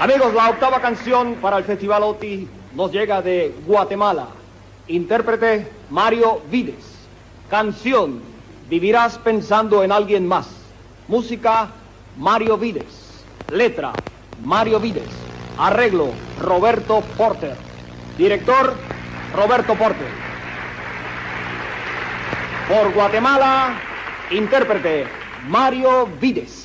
Amigos, la octava canción para el Festival OTI nos llega de Guatemala. Intérprete Mario Vides. Canción Vivirás pensando en alguien más. Música Mario Vides. Letra Mario Vides. Arreglo Roberto Porter. Director Roberto Porter. Por Guatemala, intérprete Mario Vides.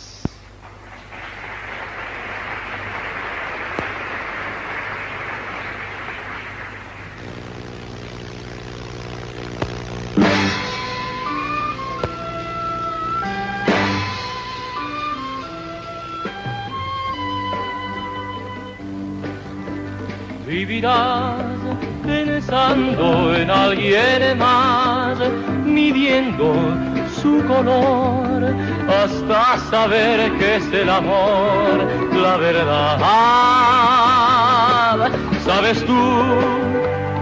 Vivirás pensando en alguien más, midiendo su color hasta saber que es el amor, la verdad. Sabes tú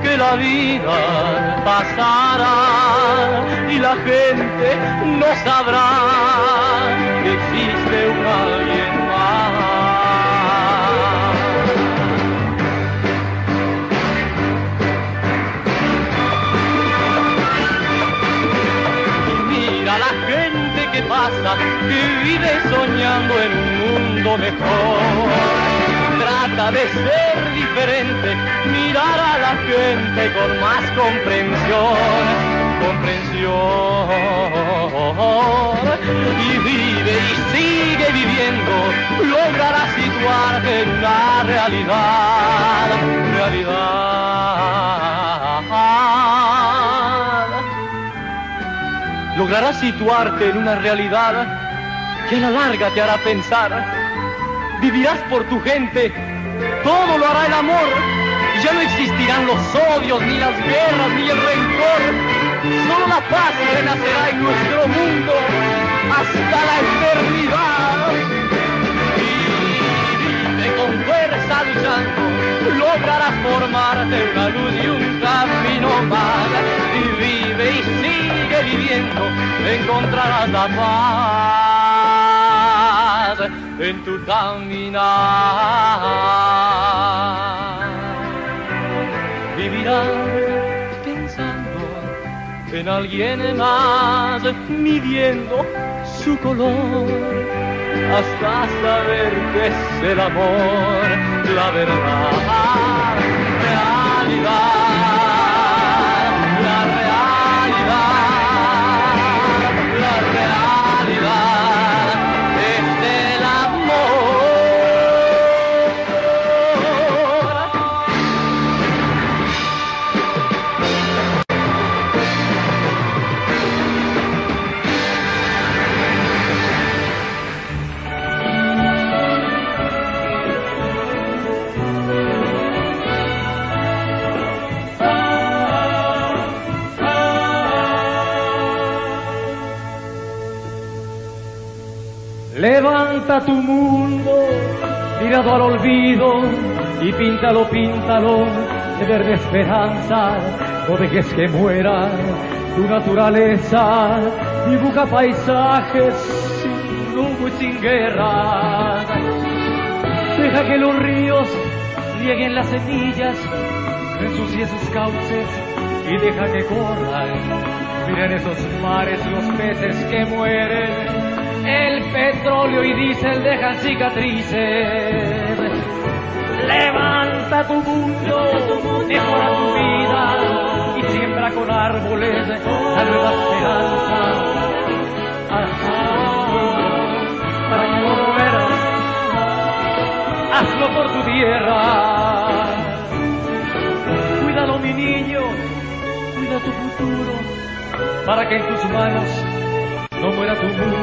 que la vida pasará y la gente no sabrá que existe un que vive soñando en un mundo mejor. Trata de ser diferente, mirar a la gente con más comprensión, comprensión. Y vive y sigue viviendo, logrará situarte en una realidad, realidad. Lograrás situarte en una realidad que a la larga te hará pensar. Vivirás por tu gente, todo lo hará el amor. Ya no existirán los odios, ni las guerras, ni el rencor. Solo la paz renacerá en nuestro mundo hasta la eternidad. Y vive con fuerza luchando, lograrás formarte una luz y un camino más. Sigue viviendo encontrarás la paz en tu caminar. Vivirás pensando en alguien más, midiendo su color hasta saber que es el amor, la verdad, Levanta tu mundo, tirado al olvido, y píntalo, píntalo de verde esperanza. No dejes que muera tu naturaleza, dibuja paisajes sin rumbo y sin guerra. Deja que los ríos rieguen las semillas, ensucie sus cauces y deja que corran. Miren esos mares los peces que mueren el petróleo y diésel dejan cicatrices. Levanta tu mundo, mejora tu vida y siembra con árboles la nueva esperanza. para que lo veas, hazlo por tu tierra. Cuídalo mi niño, cuida tu futuro, para que en tus manos no muera tu mundo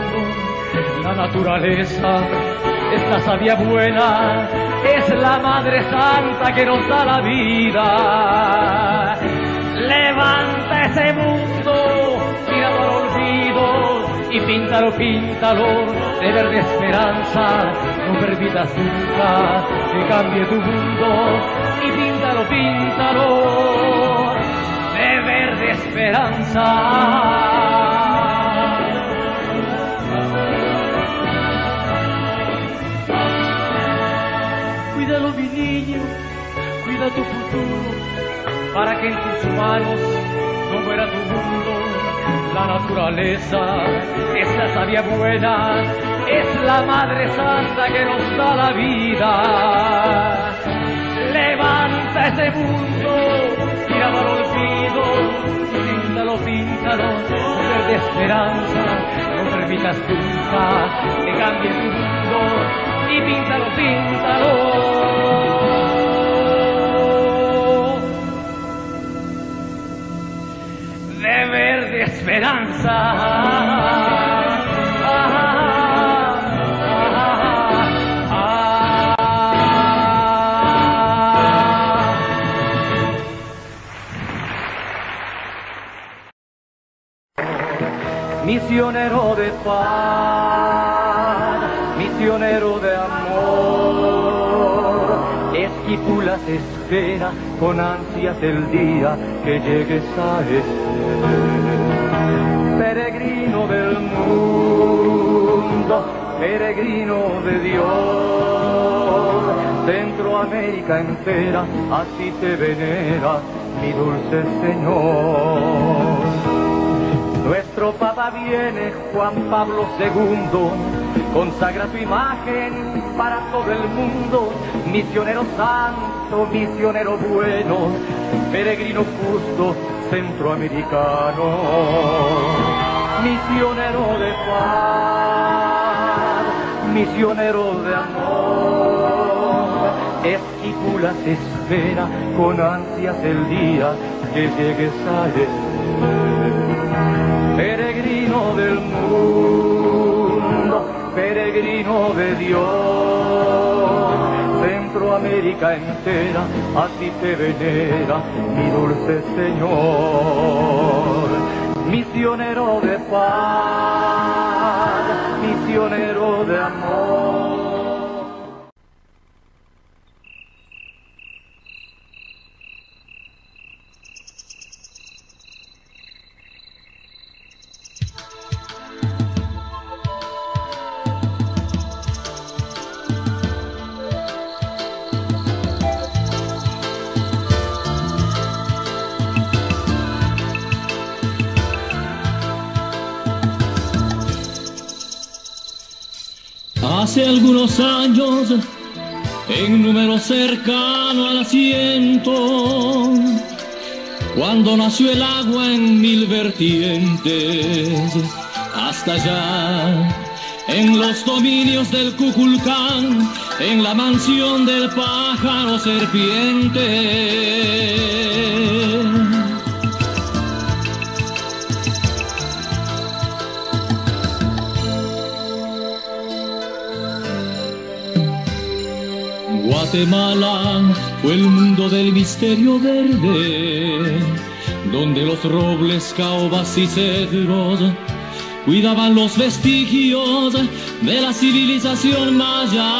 naturaleza es la sabia buena, es la Madre Santa que nos da la vida. Levanta ese mundo, tíralo al olvido y píntalo, píntalo de verde esperanza. No permitas nunca que cambie tu mundo y píntalo, píntalo de verde esperanza. Tu futuro, para que en tus manos no muera tu mundo. La naturaleza es la sabia buena, es la Madre Santa que nos da la vida. Levanta ese mundo, tíralo al olvido, píntalo, píntalo, de esperanza, no permitas nunca que cambie tu mundo y píntalo, píntalo. Misionero de paz, misionero de amor, esquipulas espera con ansias el día que llegues a ser peregrino del mundo, peregrino de Dios, Centroamérica entera a ti te venera, mi dulce Señor. Nuestro Papa viene, Juan Pablo II, consagra tu imagen para todo el mundo, misionero santo, misionero bueno, peregrino justo, centroamericano, misionero de paz, misionero de amor, esquipulas espera con ansias el día que llegues a peregrino del mundo, peregrino de Dios. Centroamérica entera a ti te venera, mi dulce Señor. Misionero de paz, misionero de amor. Hace algunos años, en número cercano al asiento, cuando nació el agua en mil vertientes, hasta allá, en los dominios del Cuculcán, en la mansión del pájaro serpiente. Guatemala fue el mundo del misterio verde, donde los robles, caobas y cedros cuidaban los vestigios de la civilización maya.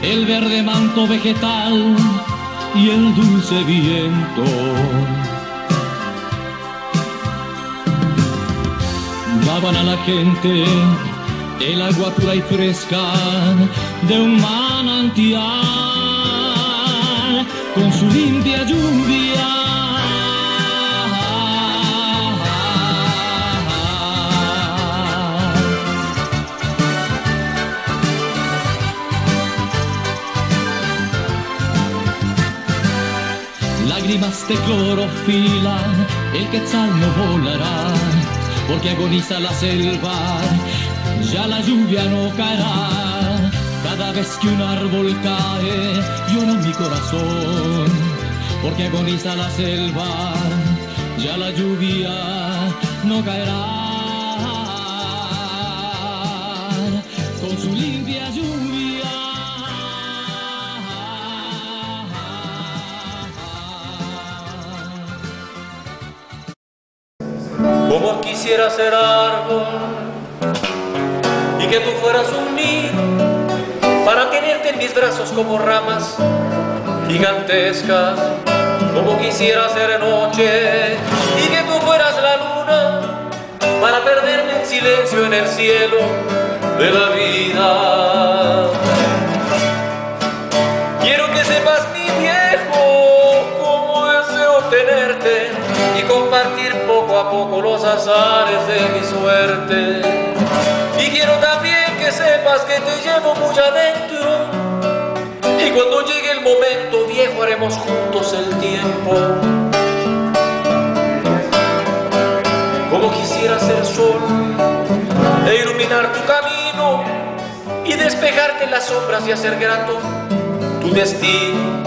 El verde manto vegetal y el dulce viento. Daban a la gente el agua pura y fresca de un manantial con su limpia lluvia. Lágrimas de clorofila, el quetzal no volará, porque agoniza la selva ya la lluvia no caerá. Cada vez que un árbol cae, llora mi corazón, porque agoniza la selva, ya la lluvia no caerá. Con su limpia lluvia. Como quisiera ser árbol que tú fueras un nido para tenerte en mis brazos como ramas gigantescas, como quisiera ser noche y que tú fueras la luna para perderme en silencio en el cielo de la vida. Quiero que sepas, mi viejo, cómo deseo tenerte y compartir poco a poco los azares de mi suerte. Y quiero que te llevo muy adentro. Y cuando llegue el momento, viejo, haremos juntos el tiempo. Como quisiera ser sol e iluminar tu camino y despejarte las sombras y hacer grato tu destino.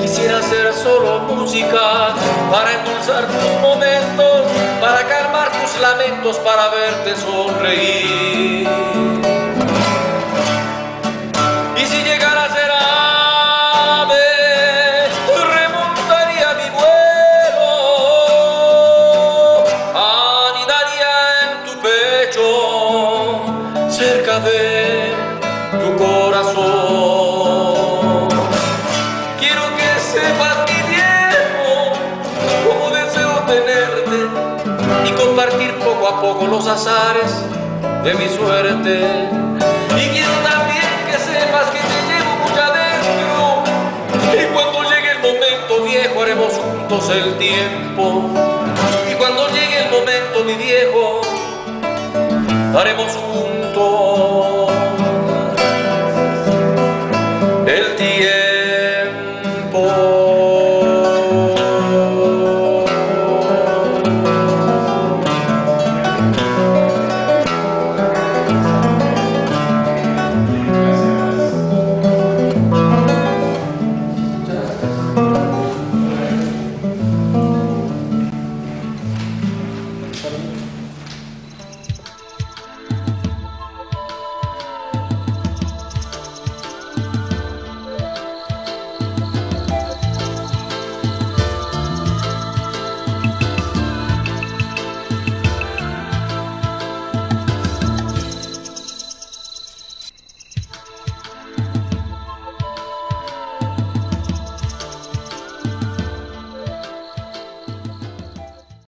Quisiera ser solo música para endulzar tus momentos, para calmar tus lamentos, para verte sonreír. Poco los azares de mi suerte. Y quiero también que sepas que te llevo muy adentro. Y cuando llegue el momento, viejo, haremos juntos el tiempo. Y cuando llegue el momento, mi viejo, haremos juntos